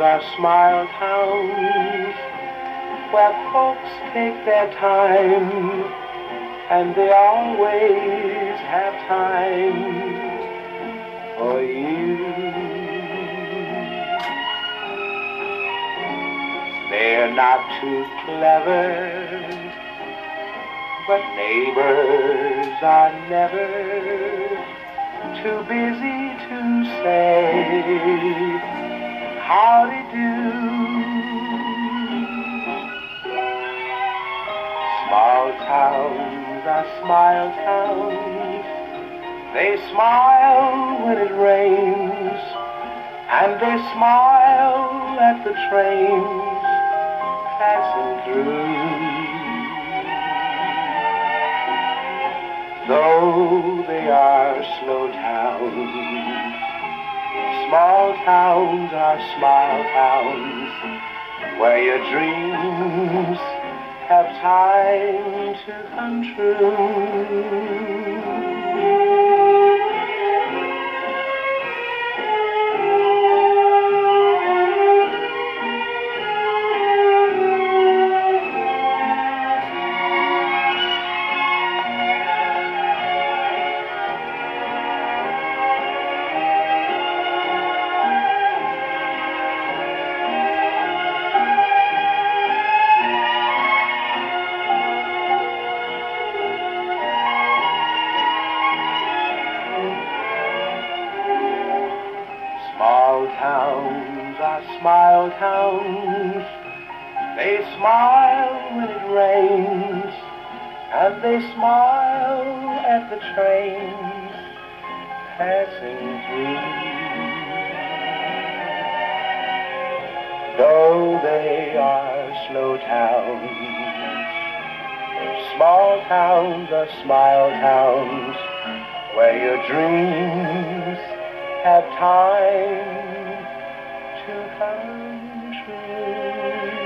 are smile towns where folks take their time and they always have time for you. They're not too clever, but neighbors are never too busy howdy do. Small towns are smile towns. They smile when it rains, and they smile at the trains passing through. Though they are slow towns, small towns are smile towns where your dreams have time to come true. Towns are smile towns. They smile when it rains, and they smile at the trains passing through. Though they are slow towns, small towns are smile towns where your dreams had time to come true.